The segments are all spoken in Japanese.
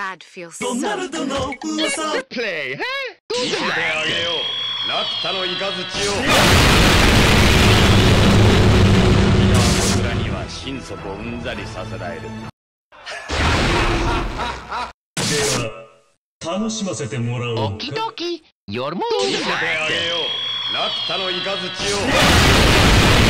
bad feels ドナ so ルドの噂 Let's play, huh? 見せてあげよう。ラピュタの雷を。僕らには心底うんざりさせられる。では楽しませてもらおうか。Okie dokie. Your move. 見せてあげよう。ラピュタの雷を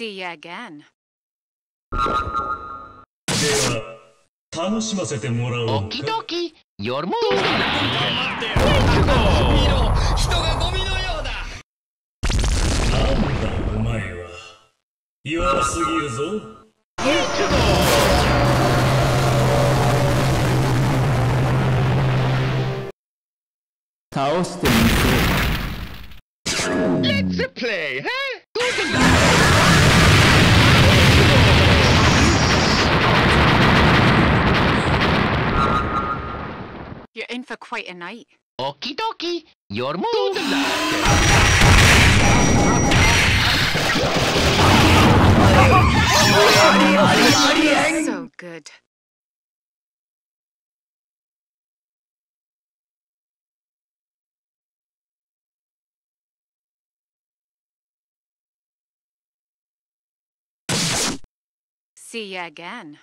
See ya again. では楽しませてもらおうか Okie dokie. Your move. 見ろ人がゴミのようだなんだお前は弱すぎるぞ倒してみせ Let's play, huh? You're in for quite a night. Okie dokie. Your move. So good. See ya again.